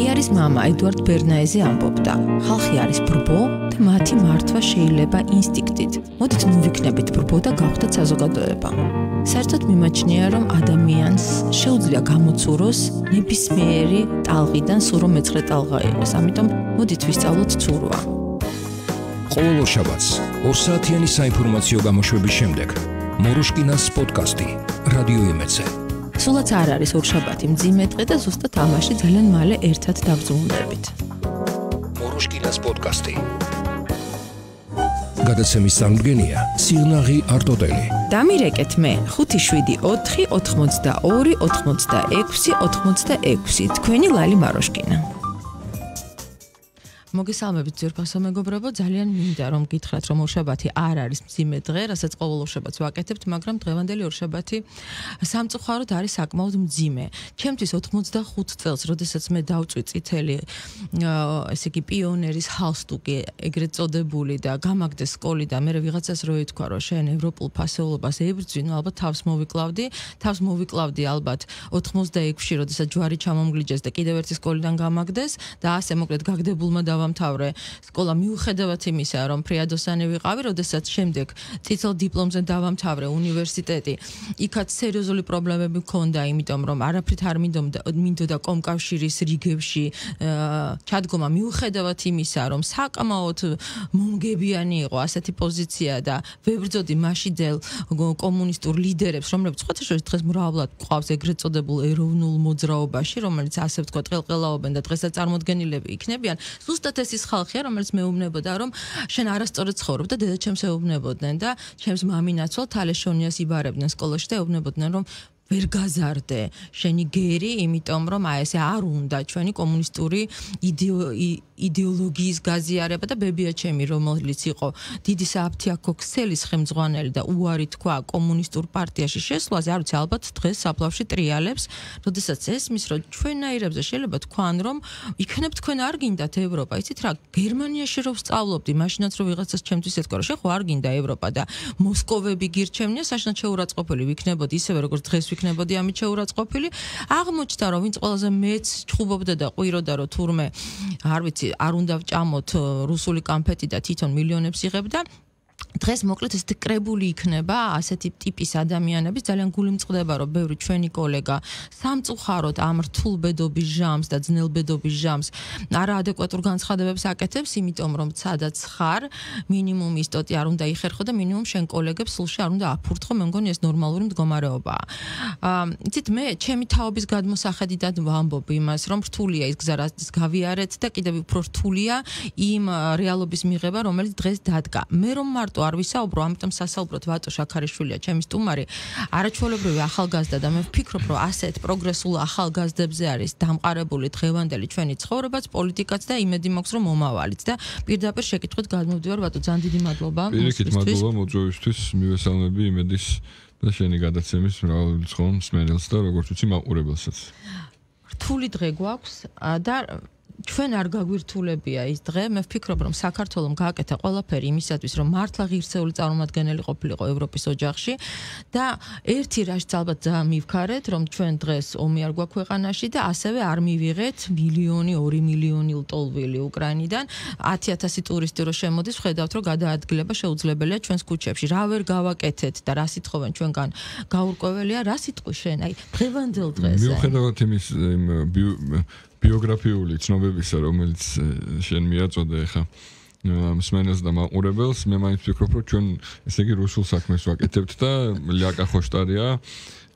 პიერის მამა ედუარდ ბერნაეზე ამბობდა: ხალხი არის ბრბო და მათი მართვა შეიძლება ინსტინქტით. მოდით მოვიქნებით ბრბო და გავხდეთ საზოგადოება. საერთოდ მიმაჩნია, რომ ადამიანს შეუძლია გამოცუროს ნებისმიერი ტალღიდან სულ რომ მეცხრე ტალღა იყოს. ამიტომ მოდით ვისწავლოთ ცურვა. ყოველ შაბათს 2 საათიანი საინფორმაციო გამოშვების შემდეგ მორუშკინას პოდკასტი რადიო იმეცე სულაც არ არის ორშაბათი მძიმე დღე და ზუსტად ამაში ძალიან მალე ერთად დავზრუნდებით. მორუშკინას პოდკასტი. გადაცემის სამგენია სიგნაღი არტოდელი. დამირეკეთ მე 574 82 86 86 თქვენი ლალი მაროშკინა. მოგესალმებით ძვირფასო მეგობრებო, ძალიან მინდა რომ გითხრათ რომ ორშაბათი არ არის მძიმე დღე, რასაც ყოველ ორშაბათს ვაკეთებთ, მაგრამ დღევანდელი ორშაბათი სამწუხაროდ არის საკმაოდ მძიმე. ჩემთვის 85 წელს, როდესაც მე დავწვი წითელი ესე იგი პიონერის ჰალსტუკი, ეგრეთ წოდებული და გამაგდეს სკოლი და მე ვიღაცას რო ეთქვა რომ შენ ევროპულ ფასეულობას ებრძვინო, ალბათ თავს მოვიკლავდი, თავს მოვიკლავდი ალბათ 86-ში, როდესაც ჯვარი ჩამომგლიჯეს და კიდევ ერთი სკოლიდან გამაგდეს და ასე მოკლედ გაგდებულმა და დავამთავრე სკოლა მიუხედავად იმისა, რომ ფრიადოსანი ვიყავი, როდესაც შემდეგ ციცელ დიპლომზე დავამთავრე უნივერსიტეტი. იქაც სერიოზული პრობლემები მქონდა, იმიტომ რომ არაფრით არ მინდოდა მინდოდა კომკავშირის რიგებში ჩადგომა მიუხედავად იმისა, რომ საკმაოდ მომგებიანი იყო ასეთი პოზიცია და ვებრძოდი მაშინდელ კომუნისტურ ლიდერებს, რომლებიც ხოთა შორის დღეს მრავლად ყავს ეგრეთ წოდებულ ეროვნულ მოძრაობაში, რომელიც ასე ვთქვა, ყელყელაობენ და დღესაც წარმოდგენილები იქნებიან. ზუსტად ზუსტად ეს ის ხალხია, რომელიც მეუბნებოდა, რომ შენ არასწორად ცხოვრობ და დედაჩემს ეუბნებოდნენ და ჩემს მამინაცვალ თალეშონიას იბარებდნენ სკოლაში და ეუბნებოდნენ, რომ ვერ გაზარდე. შენი გერი, იმიტომ რომ აი ესე არ უნდა ჩვენი კომუნისტური იდეოლოგიის გაზიარება და ბებია ჩემი რომელიც იყო დიდი საფთიაქო ქსელის ხელმძღვანელი და უარი თქვა კომუნისტურ პარტიაში შესვლაზე, არ ვიცი ალბათ დღეს საფლავში ტრიალებს, როდესაც ესმის რომ ჩვენაირებზე შეიძლება თქვან რომ იქნებ თქვენ არ გინდათ ევროპა, იცით რა, გერმანიაში რო ვსწავლობდი, მაშინაც რო ვიღაცას ჩემთვის ეთქვა რომ შეხო არ გინდა ევროპა და მოსკოვები გირჩევნია, საშნად შეურაცხყოფილი ვიქნებოდი ისევე როგორც დღეს იქნებოდი ამით შეურაცხყოფილი. აღმოჩნდა რომ ვინც ყველაზე მეც ჩხუბობდა და ყვიროდა რომ თურმე არ ვიცი არ უნდა ვჭამოთ რუსული კამფეტი და თვითონ მილიონებს იღებდა დღეს მოკლედ ეს კრებული იქნება ასეთი ტიპის ადამიანების ძალიან გული მწყდება რომ ბევრი ჩვენი კოლეგა სამწუხაროდ ამ რთულბედობის ჟამს და ძნელბედობის ჟამს არაადეკვატურ განცხადებებს აკეთებს იმიტომ რომ სადაც ხარ მინიმუმ ისტოტი არ უნდა იხერხო და მინიმუმ შენ კოლეგებს სულში არ უნდა აფურთხო მე მგონი ეს ნორმალური მდგომარეობაა. აა იცით მე ჩემი თაობის გადმოსახედიდან ვამბობ იმას რომ რთულია ის გზა რაც გავიარეთ და კიდევ უფრო რთულია იმ რეალობის მიღება რომელიც დღეს დადგა. მე რომ მარტო მარტო არ ვისაუბრო, ამიტომ სასაუბროთ ვატო შაქარიშვილია, ჩემი სტუმარი. არაჩვეულებრივი ახალგაზრდა და მე ვფიქრობ, რომ ასეთ პროგრესულ ახალგაზრდებზე არის დამყარებული დღევანდელი ჩვენი ცხოვრებაც, პოლიტიკაც და იმედი მაქვს, რომ მომავალიც და პირდაპირ შეკითხვით გადმოვდივარ ვატო, ძალიან დიდი მადლობა. პირიქით მადლობა მოძრაობისთვის, მივესალმები იმედის და შენი გადაცემის მრავალრიცხოვ მსმენელს და როგორც ვთქვი, მაყურებელსაც. რთული დღე გვაქვს და ჩვენ არ გაგვირთულებია ის დღე, მე ვფიქრობ, რომ საქართველოს გააკეთა ყველაფერი იმისათვის, რომ მართლა ღირსეული წარმომადგენელი ყოფილიყო ევროპის ოჯახში და ერთი რაშიც ალბათ ძალიან მივქარეთ, რომ ჩვენ დღეს ომი არ გვაქვს ქვეყანაში და ასევე არ მივიღეთ მილიონი, 2 მილიონი ლტოლვილი უკრაინიდან, 10000 ტურისტი რო შემოდის, ხედავთ, რომ გადაადგილება შეუძლებელია ჩვენს ქუჩებში. რა ვერ გავაკეთეთ და რა სიტყვენ ჩვენგან გაურკვეველია, რა სიტყვი შენ, აი, დღევანდელ დღეს. მიუხედავად იმის ბიოგრაფიული ცნობებისა, რომელიც შენ მიაწოდე ხა მსმენელს და მაყურებელს, მე მაინც ვფიქრობ, რომ ჩვენ ესე იგი რუსულ საქმეს ვაკეთებთ და ლიაკა ხოშტარია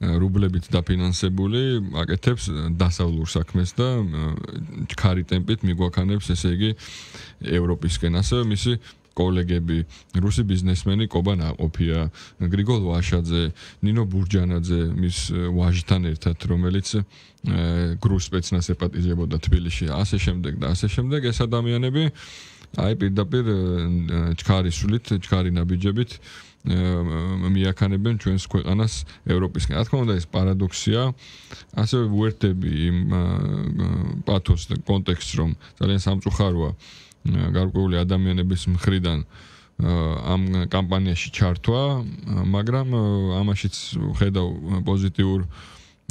რუბლებით დაფინანსებული აკეთებს დასავლურ საქმეს და ჩქარი ტემპით მიგვაქანებს ესე იგი ევროპისკენ. ასევე მისი კოლეგები, რუსი ბიზნესმენი კობა ნაყოფია, გრიგოლ ვაშაძე, ნინო ბურჯანაძე, მის ვაჟთან ერთად, რომელიც გრუს სპეცნას ეპატიზებოდა თბილისში, ასე შემდეგ და ასე შემდეგ ეს ადამიანები აი პირდაპირ ჩქარისულით, ჩქარი ნაბიჯებით მიაქანებენ ჩვენს ქვეყანას ევროპისკენ. რა თქმა უნდა ეს პარადოქსია. ასევე ვერთები იმ პათოს და კონტექსტს რომ ძალიან სამწუხაროა გარკვეული ადამიანების მხრიდან ამ კამპანიაში ჩართვა, მაგრამ ამაშიც ხედავ პოზიტიურ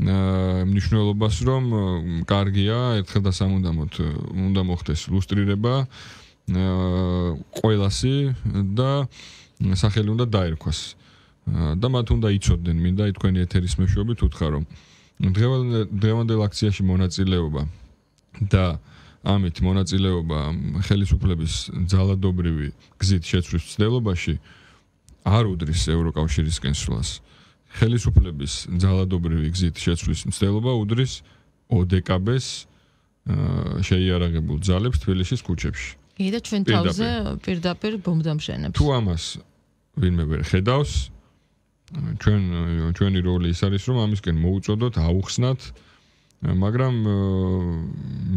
აა მნიშვნელობას რომ კარგია ერთხელ და სამუდამოდ უნდა მოხდეს ლუსტრირება აა ყოველასი და სახელი უნდა დაერქვას. და მათ უნდა იცოდნენ მინდა თქვენი ეთერის მეშვეობით უთხრა რომ დღევანდელ აქციაში მონაწილეობა და ამით მონაწილეობა ხელისუფლების ძალადობრივი გზით შეცვლის ცდელობაში არ უდრის ევროკავშირისკენ სვლას. ხელისუფლების ძალადობრივი გზით შეცვლის ცდელობა უდრის ოდეკაბეს შეიარაღებულ ძალებს თბილისის ქუჩებში. კი და ჩვენ თავზე პირდაპირ ბომბდამშენებს. თუ ამას ვინმე ვერ ხედავს, ჩვენ ჩვენი როლი ის არის რომ ამისკენ მოუწოდოთ, აუხსნათ, მაგრამ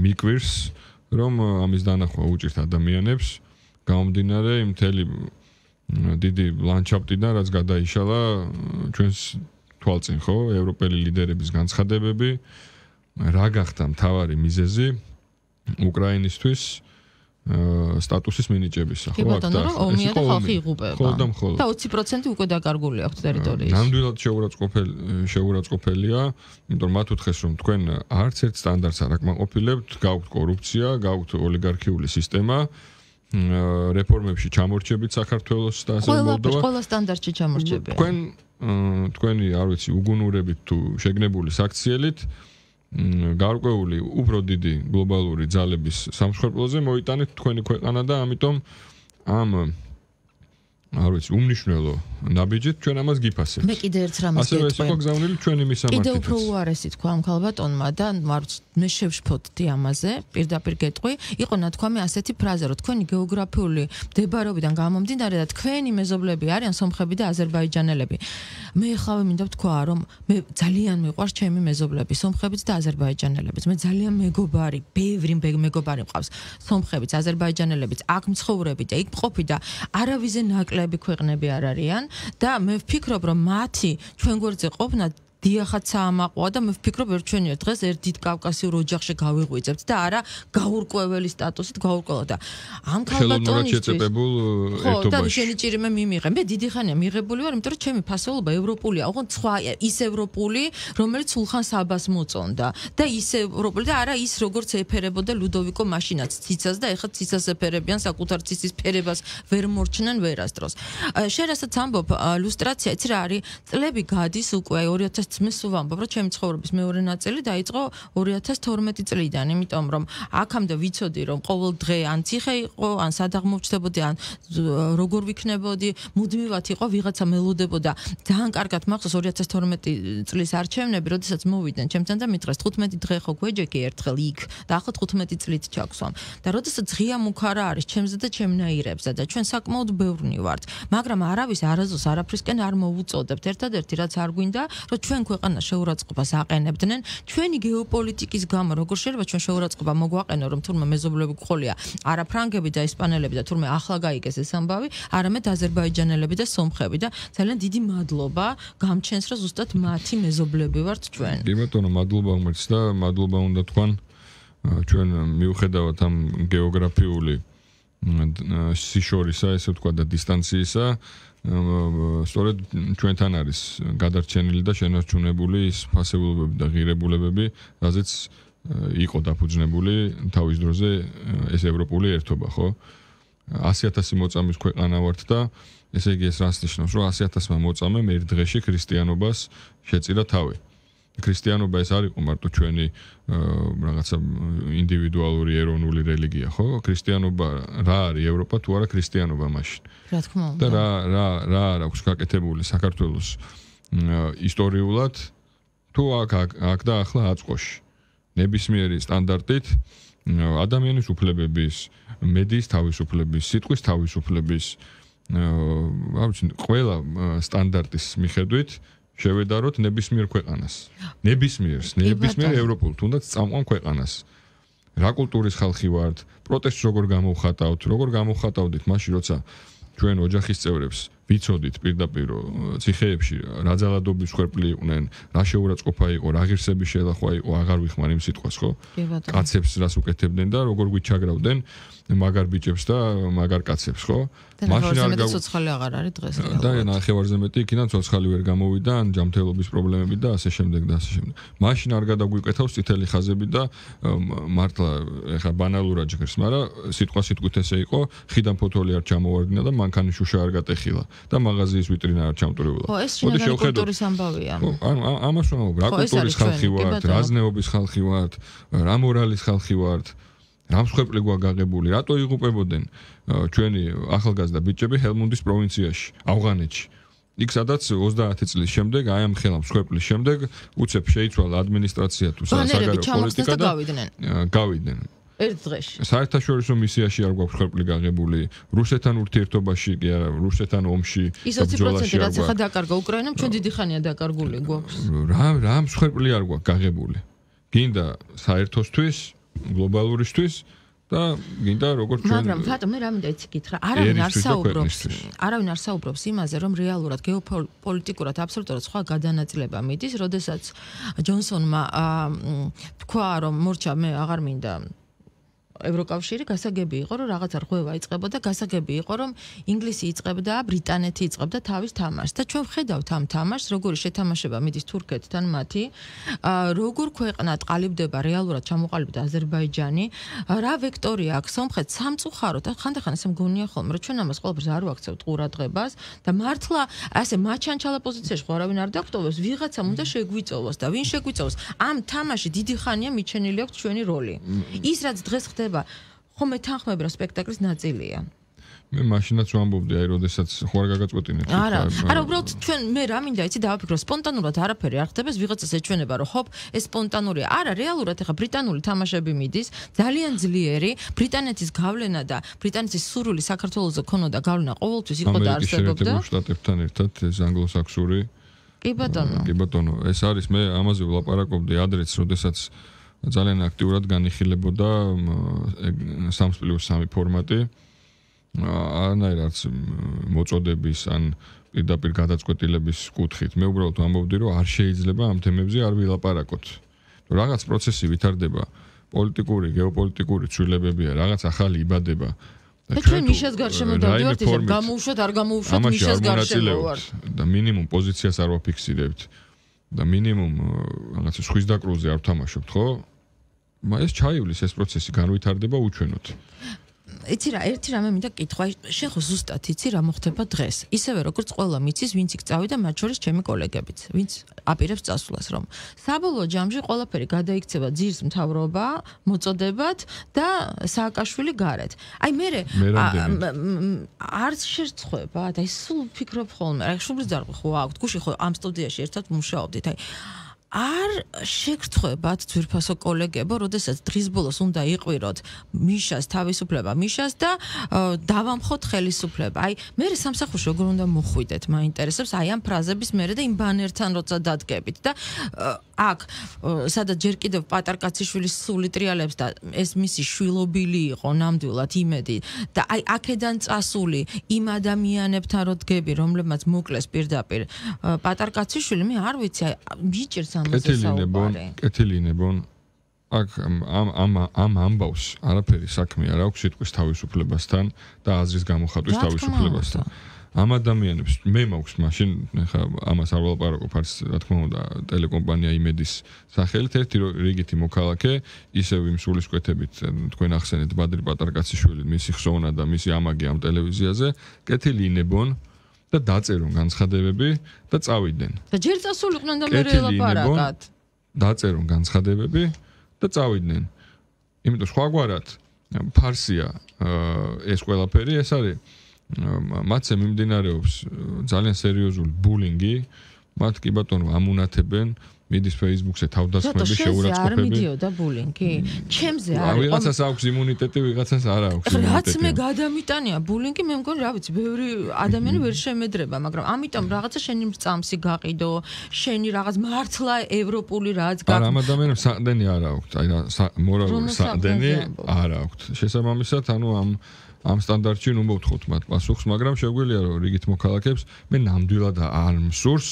მიკვირს რომ ამის დანახვა უჭირთ ადამიანებს გამომდინარე იმ მთელი დიდი ლანდშაფტიდან რაც გადაიშალა ჩვენს თვალწინ ხო ევროპელი ლიდერების განცხადებები რა გახდა მთავარი მიზეზი უკრაინისთვის სტატუსის მინიჭებისა ხო აქ და ომია და ხალხი იღუპება. ხო და მხოლოდ. და 20% უკვე დაკარგული აქვს ტერიტორიის. ნამდვილად შეურაცხყოფელი შეურაცხყოფელია იმიტომ მათ უთხეს რომ თქვენ არც ერთ სტანდარტს არ აკმაყოფილებთ გაქვთ კორუფცია გაქვთ ოლიგარქიული სისტემა რეფორმებში ჩამორჩებით საქართველოს და ასე მოლდოვა ყველა სტანდარტში ჩამორჩებია. თქვენ თქვენი არ ვიცი უგუნურებით თუ შეგნებული საქციელით გარკვეული უფრო დიდი გლობალური ძალების სამშობლოზე მოიტანეთ თქვენი ქვეყანა და ამიტომ ამ არ ვიცი, უმნიშვნელო ნაბიჯით ჩვენ ამას გიფასებთ. მე კიდე ერთ რამას გეტყვი. ასე ვეცო გზავნილი ჩვენი მისამართი. კიდე უფრო უარესი თქვა ამ ქალბატონმა და არ ვიცი, მე შევშფოთდი ამაზე, პირდაპირ გეტყვი. იყო ნათქვამი ასეთი ფრაზა, რომ თქვენი გეოგრაფიული მდებარეობიდან გამომდინარე და თქვენი მეზობლები არიან სომხები და აზერბაიჯანელები. მე ხავე მინდა ვთქვა, რომ მე ძალიან მიყვარს ჩემი მეზობლები, სომხებიც და აზერბაიჯანელებიც. მე ძალიან მეგობარი, ბევრი მეგობარი მყავს. სომხებიც, აზერბაიჯანელებიც, აქ მცხოვრები და იქ მყოფი და არავიზე ნაკლები ნაკლები ქვეყნები არ არიან და მე ვფიქრობ რომ მათი ჩვენ გვერდზე ყოფნა დიახაც ამაყვა და მე ვფიქრობ ერთ ჩვენი დღეს ერთ დიდ კავკასიურ ოჯახში გავიღვიძებთ და არა გაურკვეველი სტატუსით გავურკვევა და ამ ქალბატონის შეწებებულ ერთობაში და შენი ჭირი მე მიმიღე. მე დიდი ხანია მიღებული ვარ იმიტომ რომ ჩემი ფასეულობა ევროპულია ოღონდ სხვა ის ევროპული რომელიც სულხან საბას მოწონდა. და ის ევროპული და არა ის როგორც ეფერებოდა ლუდოვიკო მაშინაც ციცას და ეხლა ციცას ეფერებიან საკუთარ ციცის ფერებას ვერ მორჩნენ ვერასდროს შენ რასაც ამბობ ლუსტრაცია იცი რა არის? წლები გადის უკვე 2000 მე სულ ვამბობ, რომ ჩემი ცხოვრების მეორე ნაწილი დაიწყო 2012 წლიდან, იმიტომ რომ აქამდე ვიცოდი, რომ ყოველ დღე ან ციხე იყო, ან სადაღმოჩნდებოდი, ან როგორ ვიქნებოდი, მუდმივად იყო ვიღაცა მელოდებოდა. ძალიან კარგად მახსოვს 2012 წლის არჩევნები, როდესაც მოვიდნენ ჩემთან და მითხრეს 15 დღე ხო გვეჯექი ერთხელ იქ და ახლა 15 წლით ჩაგვსვამ. და როდესაც ღია მუქარა არის ჩემზე და ჩემნაირებზე და ჩვენ საკმაოდ ბევრნი ვართ, მაგრამ არავის არაზოს არაფრისკენ არ მოუწოდებთ. ერთადერთი რაც არ გვინდა, რომ ჩვენ ქვეყანა შეურაცხყოფას აყენებდნენ. ჩვენი გეოპოლიტიკის გამო როგორ შეიძლება ჩვენ შეურაცხყოფა მოგვაყენო რომ თურმე მეზობლები გყოლია არა ფრანგები და ესპანელები და თურმე ახლა გაიგეს ეს ამბავი არამედ აზერბაიჯანელები და სომხები და ძალიან დიდი მადლობა გამჩენს რომ ზუსტად მათი მეზობლები ვართ ჩვენ. კი ბატონო მადლობა უმერც და მადლობა უნდა თქვან. ჩვენ მიუხედავად ამ გეოგრაფიული სიშორისა ესე ვთქვა და დისტანციისა სწორედ ჩვენთან არის გადარჩენილი და შენარჩუნებული ის ფასებულობები და ღირებულებები, რაზეც იყო დაფუძნებული თავის დროზე ეს ევროპული ერთობა, ხო? 100000 მოწამის ქვეყანა ვართ და ესე იგი ეს რას ნიშნავს, რომ 100000-მა მოწამემ ერთ დღეში ქრისტიანობას შეწირა თავი. ქრისტიანობა ეს არ იყო მარტო ჩვენი რაღაცა ინდივიდუალური ეროვნული რელიგია, ხო? ქრისტიანობა რა არის ევროპა თუ არა ქრისტიანობა მაშინ? რა თქმა უნდა. და რა რა რა აქვს გაკეთებული საქართველოს ისტორიულად თუ აქ აქ და ახლა აწყოში. ნებისმიერი სტანდარტით ადამიანის უფლებების, მედიის თავისუფლების, სიტყვის თავისუფლების აა ვიცი, ყველა სტანდარტის მიხედვით შევედაროთ ნებისმიერ ქვეყანას. ნებისმიერს, ნებისმიერ ევროპულ, თუნდაც წამყვან ქვეყანას. რა კულტურის ხალხი ვართ? პროტესტს როგორ გამოვხატავთ? როგორ გამოვხატავდით მაშინ, როცა ჩვენ ოჯახის წევრებს ვიცოდით პირდაპირ ციხეებში რა ძალადობის ხერპლი იყვნენ, რა შეურაცხყოფა იყო, რა ღირსები შელახვა იყო, აღარ ვიხმარ იმ სიტყვას, ხო? კაცებს რას უკეთებდნენ და როგორ გვიჩაგრავდნენ მაგარ ბიჭებს და მაგარ კაცებს, ხო? მაშინ არ გავა ცოცხალი აღარ არის დღეს. და ნახევარზე მეტი იქიდან ცოცხალი ვერ გამოვიდა, ან ჯამთელობის პრობლემები და ასე შემდეგ და ასე შემდეგ. მაშინ არ გადაგვიკეთავს წითელი ხაზები და მართლა ეხა ბანალურად ჟღერს, მაგრამ სიტყვა სიტყვით ესე იყო, ხიდან ფოთოლი არ ჩამოვარდნა და მანქანის შუშა არ გატეხილა და მაღაზიის ვიტრინა არ ჩამტრივულა. ხო, ეს შინაგანი კულტურის ამბავია. ხო, ანუ ამას ვამბობ, რა კულტურის ხალხი ვართ, რა ზნეობის ხალხი ვართ, რა მორალის ხალხი ვართ. რა მსხვერპლი გვაგაღებული, რატო იღუპებოდნენ ჩვენი ახალგაზრდა ბიჭები ჰელმუნდის პროვინციაში, ავღანეთში. იქ სადაც 30 წლის შემდეგ, აი ამ ხელამ მსხვერპლის შემდეგ, უცებ შეიცვალა ადმინისტრაცია თუ საგარეო პოლიტიკა და გავიდნენ. გავიდნენ. ერთ დღეში. საერთაშორისო მისიაში არ გვაქვს მსხვერპლი გაღებული, რუსეთთან ურთიერთობაში კი არა, რუსეთთან ომში. ის 20% რაც ახლა დაკარგა უკრაინამ, ჩვენ დიდი ხანია დაკარგული გვაქვს. რა რა მსხვერპლი არ გვაქვს გაღებული. გინდა საერთოსთვის გლობალურისთვის და გინდა როგორც ჩვენ მაგრამ ფატო მე რა მინდა იცი გითხრა არავინ არ საუბრობს არავინ არ საუბრობს იმაზე რომ რეალურად გეოპოლიტიკურად აბსოლუტურად სხვა გადანაწილება მიდის როდესაც ჯონსონმა თქვა რომ მორჩა მე აღარ მინდა ევროკავშირი გასაგები იყო რომ რაღაცა რღვევა იწყებოდა გასაგები იყო რომ ინგლისი იწყებდა ბრიტანეთი იწყებდა თავის თამაშს. და ჩვენ ვხედავთ ამ თამაშს როგორი შეთამაშება მიდის თურქეთთან მათი. როგორ ქვეყნა ყალიბდება რეალურად ჩამოყალიბდა აზერბაიჯანი? რა ვექტორია აქვს სომხეთ სამწუხაროდ ხანდახან ესე მგონია ხოლმე რომ ჩვენ ამას ყველაფერს არ ვაქცევთ ყურადღებას. და მართლა ასე მაჩანჩალა პოზიციაში ხო არავინ არ დაგვტოვებს ვიღაცამ უნდა შეგვიწოვოს და ვინ შეგვიწოვოს? ამ თამაში დიდი ხანია მიჩენილი აქვს ჩვენი როლი. ის რაც დღეს ხდება ხდება ხომ მე თანხმები რა სპექტაკლის ნაწილია? მე მაშინაც ვამბობდი აი როდესაც ხო არ გაგაწყვეტინეთ არა არა უბრალოდ ჩვენ მე რა მინდა იცი დავაფიქრო სპონტანურად არაფერი არ ხდება ვიღაცას ეჩვენება რომ ჰოპ ეს სპონტანურია არა რეალურად ეხა ბრიტანული თამაშები მიდის ძალიან ძლიერი ბრიტანეთის გავლენა და ბრიტანეთის სურვილი საქართველოსზე ქონოდა გავლენა ყოველთვის იყო და არსებობდა ამერიკის შტატებთან ერთად ეს ანგლოსაქსური კი ბატონო. კი ბატონო ეს არის მე ამაზე ვლაპარაკობდი ადრეც როდესაც ძალიან აქტიურად განიხილებოდა 3+3 ფორმატი. ანაირად მოწოდების ან პირდაპირ გადაწყვეტილების კუთხით. მე უბრალოდ ამბობდი, რომ არ შეიძლება ამ თემებზე არ ვილაპარაკოთ. რაღაც პროცესი ვითარდება, პოლიტიკური, გეოპოლიტიკური ცვლილებებია, რაღაც ახალი იბადება. და ჩვენ ნიშას გარშემო დავდივართ, ისე გამოუშვათ, არ გამოუშვათ ნიშას გარშემო ვარ. და მინიმუმ პოზიციას არ ვაფიქსირებთ. და მინიმუმ რაღაცა სხვის დაკრულზე არ ვთამაშობთ, ხო? მაგრამ ეს ჩაივლის ეს პროცესი განვითარდება უჩვენოთ. იცი რა, ერთი რამე მინდა კითხვა, შენ ხო ზუსტად იცი რა მოხდება დღეს? ისევე როგორც ყველა მიცის, ვინც იქ წავიდა, მათ შორის ჩემი კოლეგებიც, ვინც აპირებს წასვლას, რომ საბოლოო ჯამში ყველაფერი გადაიქცევა ძირს მთავრობა, მოწოდებად და სააკაშვილი გარეთ. აი მე არც შერწხვება, აი სულ ფიქრობ ხოლმე, აი შუბრის ძარღვი ხო აქვს, გუში ხო ამ სტუდიაში ერთად მუშაობდით, აი არ შეგრთხვებათ ძვირფასო კოლეგებო, როდესაც დღის ბოლოს უნდა იყვიროთ მიშას თავისუფლება, მიშას და დავამხოთ ხელისუფლება. აი, მე სამსახურში როგორ უნდა მოხვიდეთ, მაინტერესებს აი ამ ფრაზების მერე და იმ ბანერთან როცა დადგებით და აქ სადაც ჯერ კიდევ პატარკაციშვილის სული ტრიალებს და ეს მისი შვილობილი იყო ნამდვილად იმედი და აი აქედან წასული იმ ადამიანებთან რო დგები, რომლებმაც მოკლეს პირდაპირ პატარკაციშვილი, მე არ ვიცი, აი მიჭირს ამაზე საუბარი. კეთილინებონ აქ ამ ამ ამ ამბავს არაფერი საქმე არ აქვს სიტყვის თავისუფლებასთან და აზრის გამოხატვის თავისუფლებასთან. ამ ადამიანებს მე მაქვს მაშინ ხა ამას არ ვალაპარაკობ არის რა თქმა უნდა ტელეკომპანია იმედის სახელით ერთი რიგითი მოქალაქე ისევ იმ სულისკვეთებით თქვენ ახსენეთ ბადრი პატარკაციშვილი მისი ხსოვნა და მისი ამაგი ამ ტელევიზიაზე კეთილინებონ და დაწერონ განცხადებები და წავიდნენ. და ჯერ წასულიყვნენ და მე რელაპარაკად. დაწერონ განცხადებები და წავიდნენ. იმიტომ სხვაგვარად ფარსია ეს ყველაფერი ეს არის მათზე მიმდინარეობს ძალიან სერიოზული ბულინგი. მათ კი ბატონო ამუნათებენ მიდის Facebook-ზე თავდასხმები არ შეურაცხყოფები. მიდიოდა ბულინგი? ჩემზე არ იყო. ვიღაცას აქვს იმუნიტეტი, ვიღაცას არ აქვს რაც მე გადამიტანია ბულინგი, მე მგონი რა ვიცი, ბევრი ადამიანი ვერ შემედრება, მაგრამ ამიტომ რაღაცა შენი მრწამსი გაყიდო, შენი რაღაც მართლა ევროპული რაც არა, გაყიდო. ამ ადამიანებს საყდენი არ აქვს, აი მორალური საყდენი არ აქვს. შესაბამისად, ანუ ამ ამ სტანდარტში ნუ მოვთხოვთ მათ პასუხს, მაგრამ შეგვიძლია რომ რიგით მოქალაქებს მე ნამდვილად არ მსურს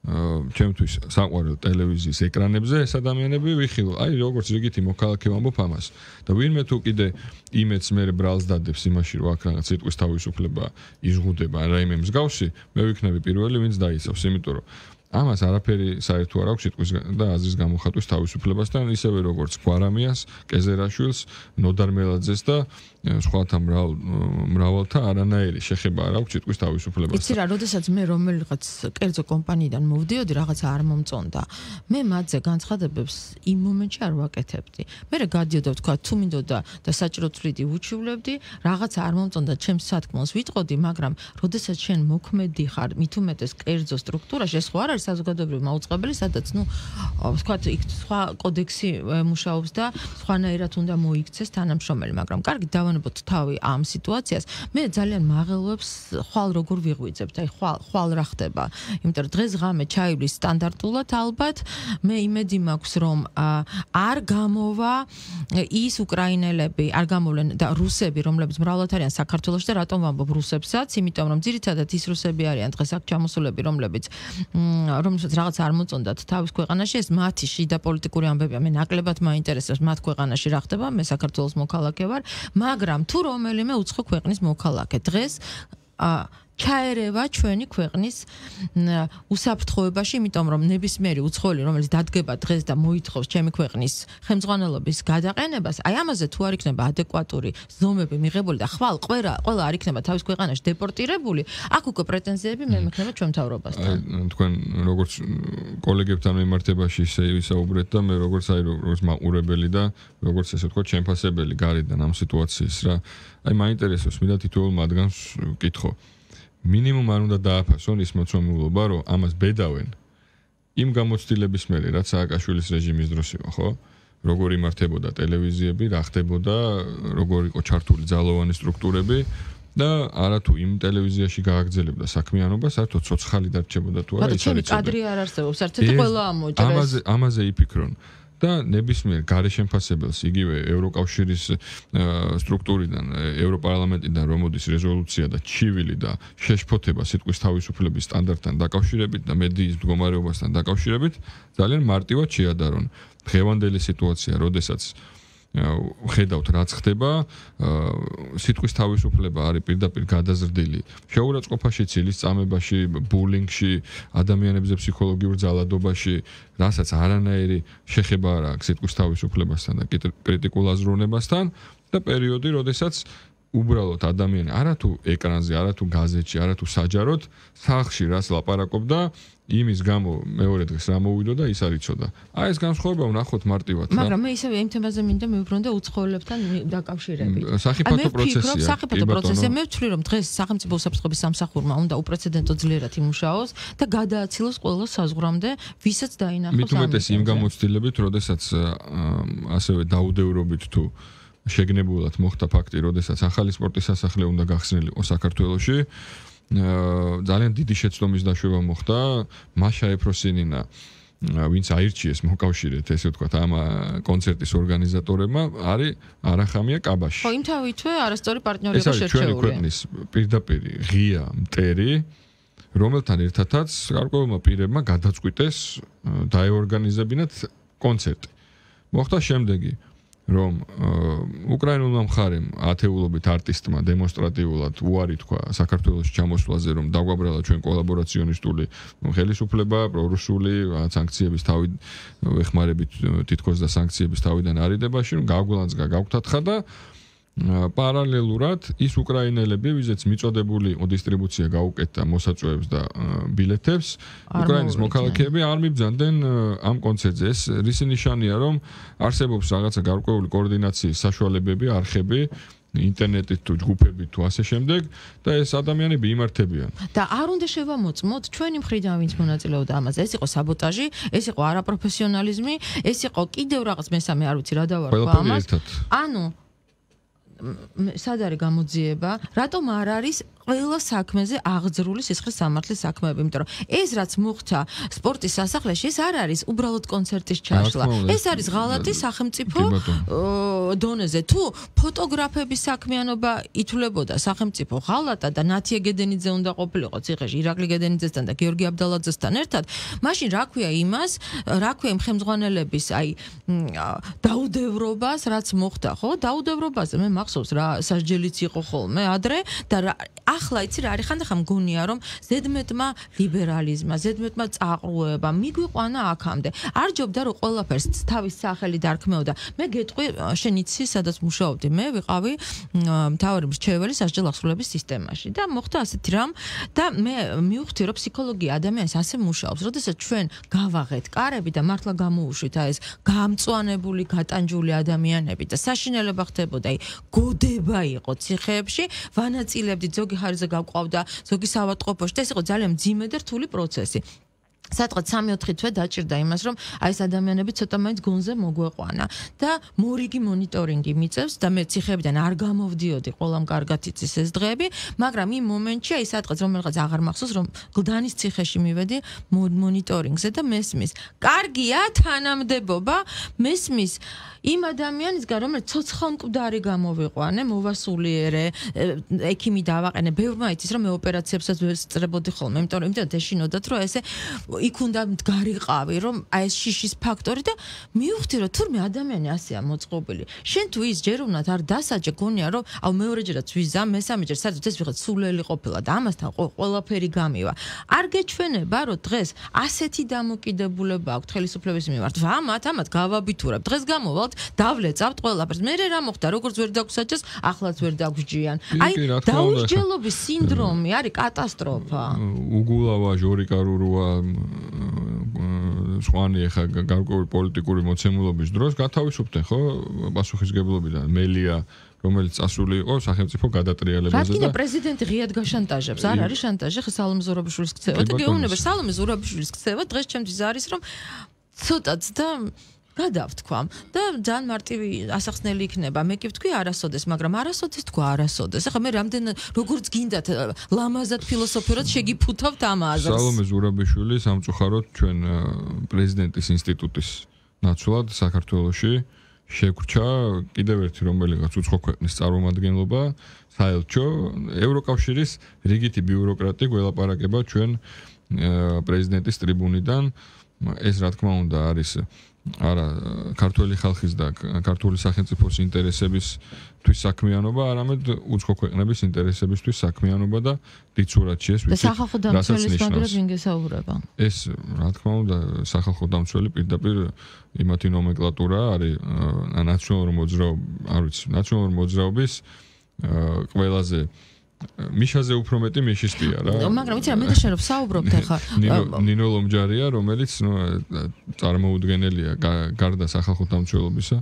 ჩემთვის საყვარელ ტელევიზიის ეკრანებზე ეს ადამიანები ვიხილო. აი როგორც რიგითი მოქალაქე ვამბობ ამას. და ვინმე თუ კიდე იმედს მე ბრალს დადებს იმაში რომ აქ რაღაც სიტყვის თავისუფლება იზღუდება რაიმე მსგავსი, მე ვიქნები პირველი ვინც დაიცავს, იმიტომ რომ ამას არაფერი საერთო არ აქვს სიტყვის და აზრის გამოხატვის თავისუფლებასთან, ისევე როგორც გვარამიას, კეზერაშვილს, ნოდარ მელაძეს და სხვათა მრავალ მრავალთა არანაირი შეხება არ აქვს სიტყვის იცი თავისუფლებასთან. რა, როდესაც მე რომელიღაც კერძო კომპანიიდან მოვდიოდი, რაღაცა არ მომწონდა. მე მათზე განცხადებებს იმ მომენტში არ ვაკეთებდი. მე რა გადიოდა თქვა, თუ მინდოდა და საჭირო თვლიდი უჩივლებდი, რაღაცა არ მომწონდა ჩემს სათქმელს ვიტყოდი, მაგრამ როდესაც შენ მოქმედი ხარ, მით უმეტეს კერძო სტრუქტურაში, ეს ხო არ არის საზოგადოებრივი მაუწყებელი, სადაც ნუ თქვა იქ სხვა კოდექსი მუშაობს და სხვანაირად უნდა მოიქცეს თანამშრომელი, მაგრამ კარგი დავანებოთ თავი ამ სიტუაციას. მე ძალიან მაღელვებს ხვალ როგორ ვიღვიძებთ, აი ხვალ ხვალ რა ხდება. იმიტომ რომ დღეს ღამე ჩაივლის სტანდარტულად ალბათ, მე იმედი მაქვს რომ არ გამოვა ის უკრაინელები, არ გამოვლენ და რუსები, რომლებიც მრავლად არიან საქართველოში და რატომ ვამბობ რუსებსაც, იმიტომ რომ ძირითადად ის რუსები არიან დღეს აქ ჩამოსულები, რომლებიც რომელსაც რაღაც არ მოწონდათ თავის ქვეყანაში, ეს მათი შიდა პოლიტიკური ამბებია. მე ნაკლებად მაინტერესებს მათ ქვეყანაში რა ხდება, მე საქართველოს მოქალაქე ვარ, მაგრამ თუ რომელიმე უცხო ქვეყნის მოქალაქე დღეს ა ჩაერევა ჩვენი ქვეყნის უსაფრთხოებაში, იმიტომ რომ ნებისმიერი უცხოელი, რომელიც დადგება დღეს და მოითხოვს ჩემი ქვეყნის ხელმძღვანელობის გადაყენებას, აი ამაზე თუ არ იქნება ადეკვატური ზომები მიღებული და ხვალ ყველა ყველა არ იქნება თავის ქვეყანაში დეპორტირებული, აქ უკვე პრეტენზიები მე მექნება ჩვენ მთავრობასთან. თქვენ როგორც კოლეგებთან მიმართებაში ისე ვისაუბრეთ და მე როგორც აი როგორც მაყურებელი და როგორც ესე ვთქვა ჩემფასებელი გარედან ამ სიტუაციის რა აი მაინტერესებს მინდა თითოეულ მათგანს ვკითხო მინიმუმ არ უნდა დააფასონ ის მოწმულობა რომ ამას ბედავენ იმ გამოცდილების მერე რაც სააკაშვილის რეჟიმის დროს იყო ხო როგორ იმართებოდა ტელევიზიები რა ხდებოდა როგორ იყო ჩართული ძალოვანი სტრუქტურები და არათუ იმ ტელევიზიაში გააგრძელებდა საქმიანობა, საერთოდ ცოცხალი დარჩებოდა თუ არა ბატონო, ის ჩემი არის. კადრი არ არსებობს, საერთოდ ყველა ამოჭრეს. ამაზე ამაზე იფიქრონ და ნებისმიერ გარეშემფასებელს იგივე ევროკავშირის სტრუქტურიდან, ევროპარლამენტიდან რომოდის რეზოლუცია და ჩივილი და შეშფოთება სიტყვის თავისუფლების სტანდარტთან დაკავშირებით და მედიის მდგომარეობასთან დაკავშირებით ძალიან მარტივად შეადარონ დღევანდელი სიტუაცია, როდესაც ხედავთ რაც ხდება, სიტყვის თავისუფლება არის პირდაპირ გადაზრდილი. შეურაცხყოფაში, ცილის წამებაში, ბულინგში, ადამიანებზე ფსიქოლოგიურ ძალადობაში, რასაც არანაირი შეხება არ აქვს სიტყვის თავისუფლებასთან და კრიტიკულ აზროვნებასთან და პერიოდი, როდესაც უბრალოდ ადამიანი არათუ ეკრანზე, არათუ გაზეთში, არათუ საჯაროდ სახში რას ლაპარაკობდა, იმის გამო მეორე დღეს რა მოვიდო და ის არიწოდა. აი ეს განსხვავება ვნახოთ მარტივად რა. მაგრამ მე ისევ იმ თემაზე მინდა მივბრუნდე უცხოელებთან დაკავშირებით. სახიფათო პროცესია. სახიფათო პროცესია. მე ვთვლი რომ დღეს სახელმწიფო უსაფრთხოების სამსახურმა უნდა უპრეცედენტო ძლიერად იმუშაოს და გადააცილოს ყველა საზღვრამდე, ვისაც დაინახოს. მით უმეტეს იმ გამოცდილებით, როდესაც ასევე დაუდევრობით თუ შეგნებულად მოხდა ფაქტი, როდესაც ახალი სპორტის სასახლე უნდა გახსნილიყო საქართველოში. ძალიან დიდი შეცდომის დაშვება მოხდა მაშა ეფროსინინა. ვინც აირჩიეს მოკავშირეთ ესე ვთქვათ ამ კონცერტის ორგანიზატორებმა არის არახამია კაბაში. ხო იმ თავითვე არასწორი პარტნიორი იყო შერჩეული ეს არის ჩვენი ქვეყნის პირდაპირ ღია მტერი რომელთან ერთადაც გარკვეულმა პირებმა გადაწყვიტეს დაეორგანიზებინათ კონცერტი. მოხდა შემდეგი რომ უკრაინულმა მხარემ ათეულობით არტისტმა დემონსტრატიულად უარი თქვა საქართველოს ჩამოსვლაზე რომ დაგვაბრალა ჩვენ კოლაბორაციონისტული ხელისუფლება პრორუსული სანქციების თავი ეხმარებით თითქოს და სანქციების თავიდან არიდებაში რომ გაგვილანძგა გაგვთათხა და პარალელურად ის უკრაინელები, ვიზეც მიწოდებული იყო დისტრიბუცია გაუკეთდა მოსაწვევებს და ბილეთებს, უკრაინის მოქალაქეები არ მიბძანდნენ ამ კონცერტზე. ეს რის ნიშანია, რომ არსებობს რაღაცა გარკვეული კოორდინაციის საშუალებები, არხები ინტერნეტით თუ ჯგუფებით თუ ასე შემდეგ და ეს ადამიანები იმართებიან. და არ უნდა შევამოწმოთ ჩვენი მხრიდან ვინც მონაწილეობდა ამაზე. ეს იყო საბოტაჟი, ეს იყო არაპროფესიონალიზმი, ეს იყო კიდევ რაღაც მესამე არ ვიცი რა დავარქვა ამას. ანუ სად არის გამოძიება? რატომ არ არის ყველა საქმეზე აღძრული სისხლის სამართლის საქმეები, იმიტომ რომ ეს რაც მოხდა სპორტის სასახლეში, ეს არ არის უბრალოდ კონცერტის ჩაშლა. ეს არის ღალატი სახელმწიფო დონეზე. თუ ფოტოგრაფების საქმიანობა ითვლებოდა სახელმწიფო ღალატა და ნათია გედენიძე უნდა ყოფილიყო ციხეში, ირაკლი გედენიძესთან და გიორგი აბდალაძესთან ერთად, მაშინ რა ქვია იმას, რა ქვია იმ ხელმძღვანელების, აი დაუდევრობას, რაც მოხდა, ხო? დაუდევრობაზე მე მახსოვს რა სასჯელიც იყო ხოლმე ადრე და ახლა იცი რა არის ხანდახან მგონია რომ ზედმეტმა ლიბერალიზმა, ზედმეტმა წაყრუება მიგვიყვანა აქამდე. არ ჯობდა რომ ყველაფერს თავის სახელი დარქმეოდა. მე გეტყვი შენ იცი სადაც მუშაობდი? მე ვიყავი მთავარი მრჩეველი სასჯელ აღსრულების სისტემაში და მოხდა ასეთი რამ და მე მივხვდი რომ ფსიქოლოგია ადამიანს ასე მუშაობს. როდესაც ჩვენ გავაღეთ კარები და მართლა გამოუშვით აი ეს გამწვანებული, გატანჯული ადამიანები და საშინელება ხდებოდა აი გოდება იყო ციხეებში, ვანაწილებდი ზოგი ხარზე გაყვავდა ზოგი სავატყოფოში და ეს იყო ძალიან მძიმე და რთული პროცესი. სადღაც 3-4 თვე დაჭირდა იმას, რომ აი ეს ადამიანები ცოტა მაინც გონზე მოგვეყვანა და მორიგი მონიტორინგი მიწევს და მე ციხებიდან არ გამოვდიოდი, ყველამ კარგად იცის ეს დღეები, მაგრამ იმ მომენტში აი სადღაც რომელღაც აღარ მახსოვს, რომ გლდანის ციხეში მივედი მონიტორინგზე და მესმის. კარგია თანამდებობა, მესმის იმ ადამიანისგან, რომელიც ცოცხალ მკვდარი გამოვიყვანე, მოვასულიერე, ექიმი დავაყენე, ბევრმა იცის, რომ მე ოპერაციებსაც ვერ სწრებოდი ხოლმე, იმიტომ რომ იმდენ ეშინოდათ, რომ ესე იქ უნდა მდგარიყავი, რომ აი ეს შიშის ფაქტორი და მივხვდი, რომ თურმე ადამიანი ასეა მოწყობილი. შენ თუ ის ჯერ უნდათ არ დასაჯე გონია, რომ აუ მეორეჯერაც ვიზა, მესამეჯერ სადაც ეს ვიღაც სულელი ყოფილა და ამასთან ყველაფერი გამივა. არ გეჩვენება, რომ დღეს ასეთი დამოკიდებულება აქვს ხელისუფლების მიმართ. ვამათ, ამათ გავაბიტურებ. დღეს გამოვალთ, დავლეწავთ ყველაფერს. მე რა მოხდა, როგორც ვერ დაგვსაჯეს, ახლაც ვერ დაგვჯიან. აი, დაუსჯელობის სინდრომი არის კატასტროფა. უგულავა ჟორიკარურუა სხვანი ხა გარკვეული პოლიტიკური მოცემულობის დროს გათავისუფლდნენ ხო? პასუხისგებლობიდან. მელია რომელიც წასული იყო სახელმწიფო გადატრიალებაზე და რა კიდე პრეზიდენტი ღიად გაშანტაჟებს. არ არის შანტაჟი ხა სალომე ზურაბიშვილის ქცევა. და გეუბნება სალომე ზურაბიშვილის ქცევა დღეს ჩემთვის არის რომ ცოტაც და გადავთქვა და ძალიან მარტივი ასახსნელი იქნება. მე კი ვთქვი არასოდეს, მაგრამ არასოდეს თქვა არასოდეს. ახლა მე რამდენ როგორც გინდათ ლამაზად ფილოსოფიურად შეგიფუთავთ ამ აზრს. სალომე ზურაბიშვილი სამწუხაროდ ჩვენ პრეზიდენტის ინსტიტუტის ნაცვლად საქართველოში შეგვრჩა კიდევ ერთი რომელიღაც უცხო ქვეყნის წარმომადგენლობა საელჩო ევროკავშირის რიგითი ბიუროკრატი გველაპარაკება ჩვენ პრეზიდენტის ტრიბუნიდან ეს რა თქმა უნდა არის არა ქართული ხალხის და ქართული სახელმწიფოს ინტერესების თვის საქმიანობა, არამედ უცხო ქვეყნების ინტერესებისთვის საქმიანობა და დიცურაჩი ეს ვიცი. და სახალხო დამცველის მაგალითად ვინგესაუბრება. ეს რა თქმა უნდა სახალხო დამცველი პირდაპირ იმათი ნომენკლატურა არის ნაციონალურ მოძრაობ, არ ვიცი, ნაციონალურ მოძრაობის ყველაზე მიშაზე უფრო მეტი მიშისტია რა. მაგრამ იცი რა მე და შენ რო საუბრობთ ახლა ნინო ლომჯარია რომელიც ნუ წარმოუდგენელია გარდა სახალხო დამცველობისა.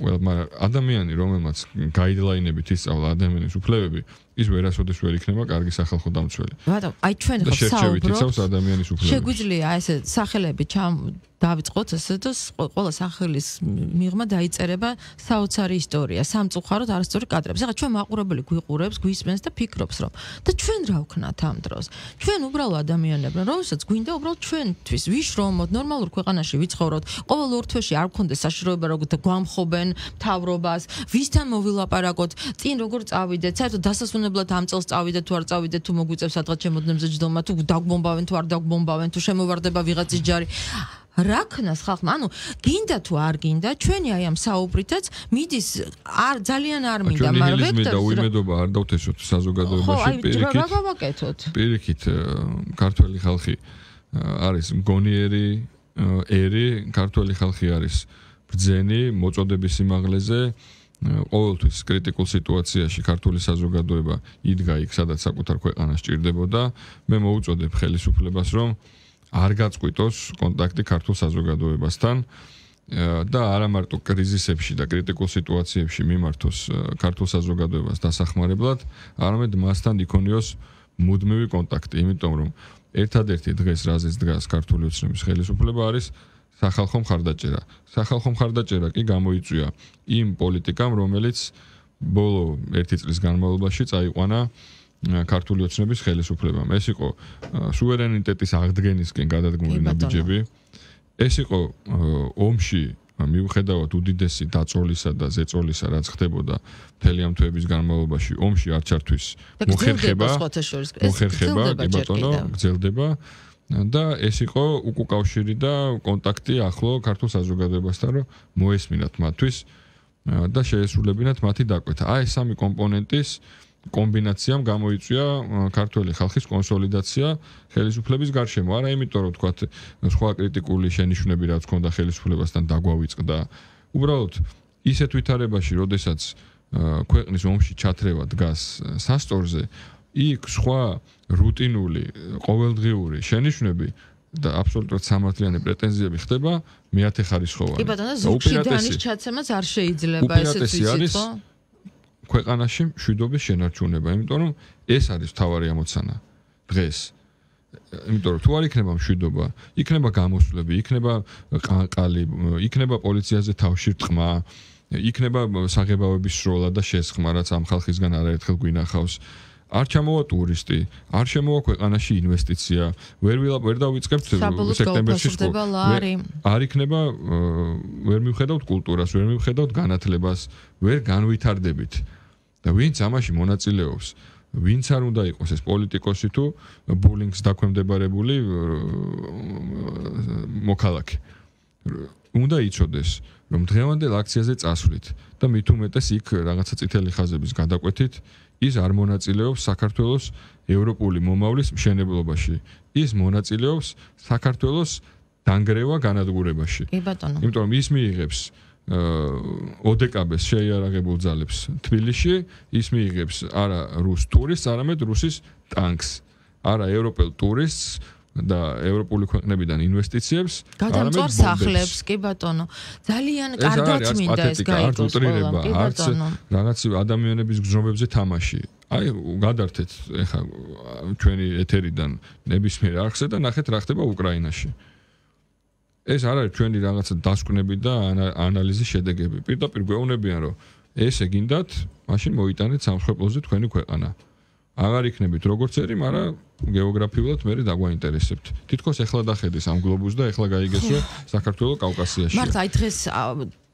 Well მაგრამ ადამიანი რომელმაც გაიდლაინებით ისწავლა ადამიანის უფლებები ის ვერასოდეს ვერ იქნება კარგი სახალხო დამცველი. ბატონ, აი ჩვენ ხო საუბრობთ ადამიანის უფლებებზე. შეგვიძლია ესე სახელები ჩამ დავიწყოთ ესე და ყველა სახელის მიღმა დაიწერება საოცარი ისტორია, სამწუხაროდ არასწორი კადრები. ახლა ჩვენ მაყურებელი გვიყურებს, გვისმენს და ფიქრობს, რომ და ჩვენ რა ვქნათ ამ დროს? ჩვენ უბრალოდ ადამიანები, რომელსაც გვინდა უბრალოდ ჩვენთვის ვიშრომოთ, ნორმალურ ქვეყანაში ვიცხოვროთ, ყოველ ორ თვეში არ გქონდეს საშუალება როგორ გვამხობენ თავრობას, ვისთან მოვილაპარაკოთ, წინ როგორ წავიდეთ, საერთოდ დასასვენებლად ამ წელს წავიდეთ თუ არ წავიდეთ, თუ მოგვიწევს სადღაც შემოძნებზე ჯდომა, თუ დაგბომბავენ თუ არ დაგბომბავენ, თუ შემოვარდება ვიღაცის ჯარი. რა ქნას ხალხმა? ანუ გინდა თუ არ გინდა, ჩვენი აი ამ საუბრითაც მიდის არ ძალიან არ მინდა, მაგრამ ვექტორს და უიმედობა არ დავთესოთ საზოგადოებაში პირიქით. ხო, აი, რა გავაკეთოთ? პირიქით ქართველი ხალხი არის მგონიერი ერი, ქართველი ხალხი არის ბძენი მოწოდების სიმაღლეზე ყოველთვის კრიტიკულ სიტუაციაში ქართული საზოგადოება იდგა იქ სადაც საკუთარ ქვეყანას ჭირდებოდა. მე მოუწოდებ ხელისუფლებას რომ არ გაწყვიტოს კონტაქტი ქართულ საზოგადოებასთან. და არა მარტო კრიზისებში და კრიტიკულ სიტუაციებში მიმართოს ქართულ საზოგადოებას დასახმარებლად, არამედ მასთან იქონიოს მუდმივი კონტაქტი, იმიტომ რომ ერთადერთი დღეს რაზეც დგას ქართული ოცნების ხელისუფლება არის სახალხო მხარდაჭერა. სახალხო მხარდაჭერა კი გამოიწვია იმ პოლიტიკამ, რომელიც ბოლო 1 წლის განმავლობაში წაიყვანა ქართული ოცნების ხელისუფლებამ. ეს იყო სუვერენიტეტის აღდგენისკენ გადადგმული ნაბიჯები. ეს იყო ომში მიუხედავად უდიდესი დაწოლისა და ზეწოლისა, რაც ხდებოდა მთელი ამ თვეების განმავლობაში, ომში არ ჩართვის მოხერხება. მოხერხება, კი ბატონო, გრძელდება. და ეს იყო უკუკავშირი და კონტაქტი ახლო ქართულ საზოგადოებასთან, რომ მოესმინათ მათთვის და შეესრულებინათ მათი დაკვეთა. აი ეს სამი კომპონენტის კომბინაციამ გამოიწვია ქართული ხალხის კონსოლიდაცია ხელისუფლების გარშემო. არა იმიტომ, რომ თქვა სხვა კრიტიკული შენიშვნები რაც ქონდა ხელისუფლებასთან დაგვავიწყდა. უბრალოდ ისეთ ვითარებაში, როდესაც ქვეყნის ომში ჩათრევა დგას სასტორზე, იქ სხვა რუტინული ყოველდღიური შენიშვნები და აბსოლუტურად სამართლიანი პრეტენზიები ხდება მეათე ხარისხოვანი. კი ბატონო, ზოგში დანის ჩაცემაც არ შეიძლება ესეც ვიცით, ხო? ქვეყანაში მშვიდობის შენარჩუნება, იმიტომ რომ ეს არის თავარი ამოცანა დღეს. იმიტომ რომ თუ არ იქნება მშვიდობა, იქნება გამოსვლები, იქნება ყანყალი, იქნება პოლიციაზე თავში რტყმა, იქნება საღებავების სროლა და შესხმა, რაც ამ ხალხისგან არაერთხელ გვინახავს. არ ჩამოვა ტურისტი, არ შემოვა ქვეყანაში ინვესტიცია, ვერ ვერ დავიწყებთ სექტემბერში სკოლა. არ იქნება ვერ მივხედავთ კულტურას, ვერ მივხედავთ განათლებას, ვერ განვითარდებით. და ვინც ამაში მონაწილეობს, ვინც არ უნდა იყოს ეს პოლიტიკოსი თუ ბულინგს დაქვემდებარებული მოქალაქე. უნდა იცოდეს, რომ დღევანდელ აქციაზე წასვლით და მით უმეტეს იქ რაღაცა წითელი ხაზების გადაკვეთით ის არ მონაწილეობს საქართველოს ევროპული მომავლის მშენებლობაში. ის მონაწილეობს საქართველოს დანგრევა განადგურებაში. კი ბატონო. იმიტომ რომ ის მიიღებს ოდეკაბეს შეიარაღებულ ძალებს თბილისში, ის მიიღებს არა რუს ტურისტს, არამედ რუსის ტანკს. არა ევროპელ ტურისტს, და ევროპული ქვეყნებიდან ინვესტიციებს გადამწვარ სახლებს კი ბატონო. ძალიან კარგად მინდა ეს გაიგოს ყველა კი ბატონო. რაღაც ადამიანების გზნობებზე თამაში. აი გადართეთ ეხა ჩვენი ეთერიდან ნებისმიერ არხზე და ნახეთ რა ხდება უკრაინაში. ეს არ არის ჩვენი რაღაცა დასკვნები და ანალიზის შედეგები. პირდაპირ გვეუბნებიან რომ ესე გინდათ მაშინ მოიტანეთ სამხედროზე თქვენი ქვეყანა აღარ იქნებით როგორც ერი, მაგრამ გეოგრაფიულად მე დაგვაინტერესებთ. თითქოს ეხლა დახედეს ამ გლობუსს და ეხლა გაიგესო საქართველოს კავკასიაში. მართლა აი დღეს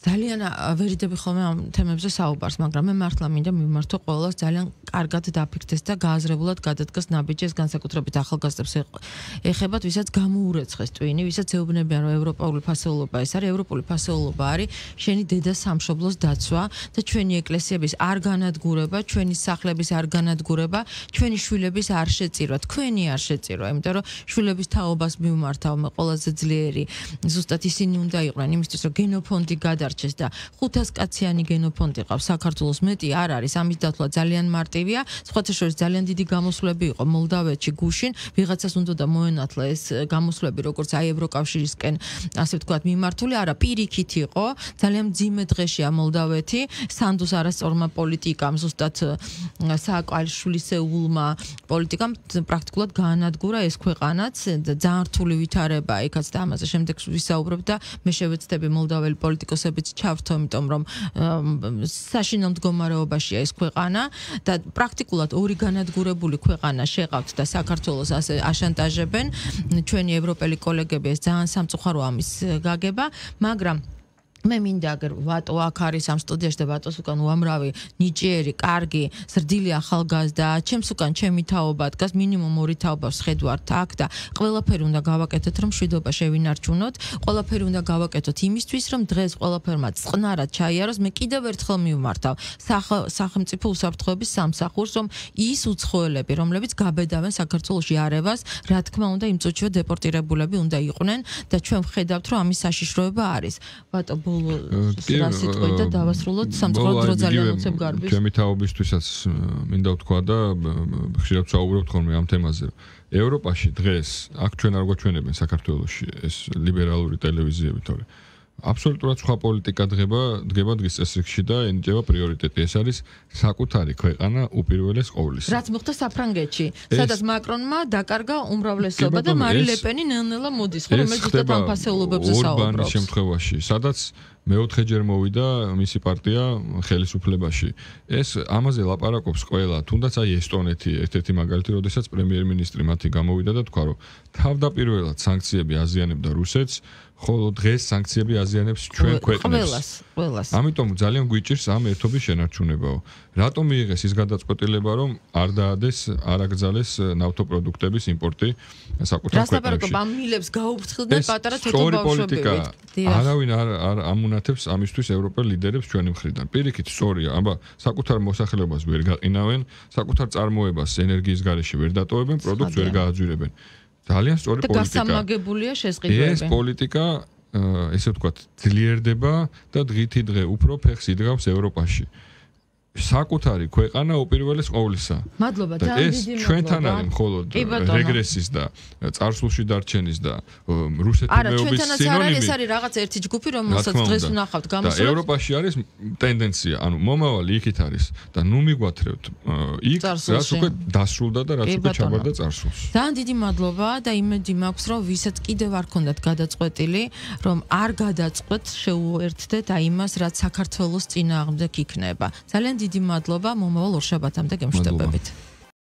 ძალიან ვერიდები ხოლმე ამ თემებზე საუბარს, მაგრამ მე მართლა მინდა მიმართო ყოველას ძალიან კარგად დაფიქრდეს და გააზრებულად გადადგას ნაბიჯეს განსაკუთრებით ახალგაზრდებს ეხებათ, ვისაც გამოურეცხეს ტვინი, ვისაც ეუბნებიან, რომ ევროპული ფასეულობა ეს არის, ევროპული ფასეულობა არის შენი დედა სამშობლოს დაცვა და ჩვენი ეკლესიების არ განადგურება, ჩვენი სახლების არ განადგურება, ჩვენი შვილების არ შეწირვა, თქვენი არ შეწირვა, იმიტომ რომ შვილების თაობას მიმართავ მე ყველაზე ძლიერი. ზუსტად ისინი უნდა იყვნენ იმისთვის, რომ გენოფონდი გადა გადარჩეს და 500 კაციანი გენოფონდი ყავს. საქართველოს მეტი არ არის. ამის დათვლა ძალიან მარტივია. სხვათა შორის ძალიან დიდი გამოსვლები იყო მოლდავეთში გუშინ. ვიღაცას უნდა და მოენათლა ეს გამოსვლები როგორც აი ევროკავშირისკენ ასე ვთქვათ მიმართული. არა პირიქით იყო. ძალიან ძიმე დღეშია მოლდავეთი. სანდუს არასწორმა პოლიტიკამ ზუსტად სააკვალიშვილისეულმა პოლიტიკამ პრაქტიკულად გაანადგურა ეს ქვეყანაც. ძალიან რთული ვითარება იქაც და ამაზე შემდეგ ვისაუბრებ და მე შევეცდები მოლდაველი პოლიტიკოსები ვინც ჩავრთო, იმიტომ რომ საშინო მდგომარეობაშია ეს ქვეყანა და პრაქტიკულად ორი განადგურებული ქვეყანა შეყავთ და საქართველოს ასე აშანტაჟებენ. ჩვენი ევროპელი კოლეგები ეს ძალიან სამწუხარო ამის გაგება, მაგრამ მე მინდა ვატო აქ არის ამ სტუდიაში და ვატოს უკან უამრავი ნიჭიერი, კარგი, ზრდილი ახალგაზრდა, ჩემს უკან ჩემი თაობა დგას მინიმუმ ორი თაობა შეხედვართ აქ და ყველაფერი უნდა გავაკეთოთ რომ შვიდობა შევინარჩუნოთ, ყველაფერი უნდა გავაკეთოთ იმისთვის რომ დღეს ყველაფერმა წყნარად ჩაიაროს, მე კიდევ ერთხელ მივმართავ სახელმწიფო უსაფრთხოების სამსახურს რომ ის უცხოელები, რომლებიც გაბედავენ საქართველოსი არევას, რა თქმა უნდა იმ წუთშივე დეპორტირებულები უნდა იყვნენ და ჩვენ ვხედავთ რომ ამის საშიშროება არის. ვატო ბოლო რა სიტყვით და დავასრულოთ სამწუხაროდ დრო ძალიან უცებ გარბის. ჩემი თაობისთვისაც მინდა ვთქვა და ხშირად საუბრობთ ხოლმე ამ თემაზე. ევროპაში დღეს აქ ჩვენ არ გვაჩვენებენ საქართველოსში ეს ლიბერალური ტელევიზიები თორე აბსოლუტურად სხვა პოლიტიკა დგება დგება დღის წესრიგში და ენიჭება პრიორიტეტი. ეს არის საკუთარი ქვეყანა უპირველეს ყოვლისა. რაც მოხდა საფრანგეთში, სადაც მაკრონმა დაკარგა უმრავლესობა და მარი ლეპენი ნელ-ნელა მოდის, ხო რომელიც ზუსტად ამ ფასეულობებზე საუბრობს. ურბანის შემთხვევაში, სადაც მეოთხეჯერ მოვიდა მისი პარტია ხელისუფლებაში. ეს ამაზე ლაპარაკობს ყველა, თუნდაც აი ესტონეთი ერთ-ერთი მაგალითი, როდესაც პრემიერ-მინისტრი მათი გამოვიდა და თქვა, რომ თავდაპირველად სანქციები აზიანებდა რუსეთს, ხოლო დღეს სანქციები აზიანებს ჩვენ ქვეყნებს. ყველას, ყველას. ამიტომ ძალიან გვიჭირს ამ ერთობის შენარჩუნებაო. რატომ მიიღეს ის გადაწყვეტილება, რომ არ დაადეს, არ აკრძალეს ნავთობპროდუქტების იმპორტი საკუთარ ქვეყნებში? რასაკვირველია, ამ მილებს გაუფრთხილდნენ პატარა თეთრ ბავშვები. არავინ არ არ ამუნათებს ამისთვის ევროპელ ლიდერებს ჩვენი მხრიდან. პირიქით, სწორია, აბა საკუთარ მოსახლეობას ვერ გაყინავენ, საკუთარ წარმოებას ენერგიის გარეშე ვერ დატოვებენ, პროდუქტს ვერ გააძვირებენ. ძალიან სწორი პოლიტიკა. და გასამაგებულია შესყიდვები. ეს პოლიტიკა ესე ვთქვათ, ძლიერდება და დღითი დღე უფრო ფეხს იდრავს ევროპაში. საკუთარი ქვეყანა უპირველეს ყოვლისა. მადლობა, ძალიან დიდი მადლობა. ჩვენთან არის მხოლოდ რეგრესის და წარსულში დარჩენის და რუსეთის მეუბნის სინონიმი. არა, ჩვენთანაც არ არის, ეს არის რაღაც ერთი ჯგუფი, რომელსაც დღეს ვნახავთ გამოსვლას. და ევროპაში არის ტენდენცია, ანუ მომავალი იქით არის და ნუ მიგვათრევთ იქ რაც უკვე დასრულდა და რაც უკვე ჩაბარდა წარსულს. ძალიან დიდი მადლობა და იმედი მაქვს, რომ ვისაც კიდევ არ ქონდათ გადაწყვეტილი, რომ არ გადაწყვეტ შეუერთდეთ აი იმას, რაც საქართველოს წინააღმდეგ იქნება. ძალიან დიდი მადლობა მომავალ ორშაბათამდე გემშვიდობებით.